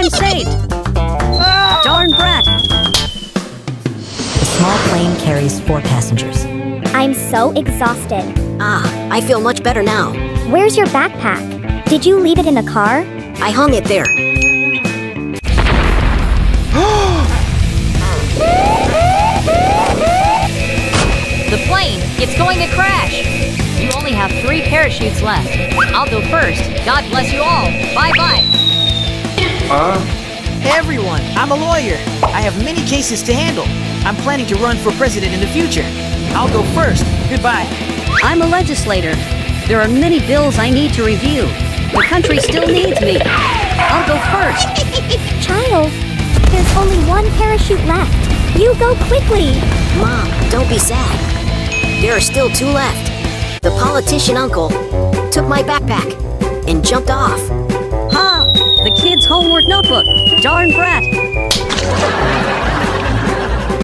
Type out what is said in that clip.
I'm saved. Darn brat. The small plane carries four passengers. I'm so exhausted. Ah, I feel much better now. Where's your backpack? Did you leave it in the car? I hung it there. The plane, it's going to crash. You only have three parachutes left. I'll go first. God bless you all. Bye-bye. Hey everyone, I'm a lawyer. I have many cases to handle. I'm planning to run for president in the future. I'll go first. Goodbye. I'm a legislator. There are many bills I need to review. The country still needs me. I'll go first. Child, there's only one parachute left. You go quickly. Mom, don't be sad. There are still two left. The politician uncle took my backpack and jumped off. Look, darn brat!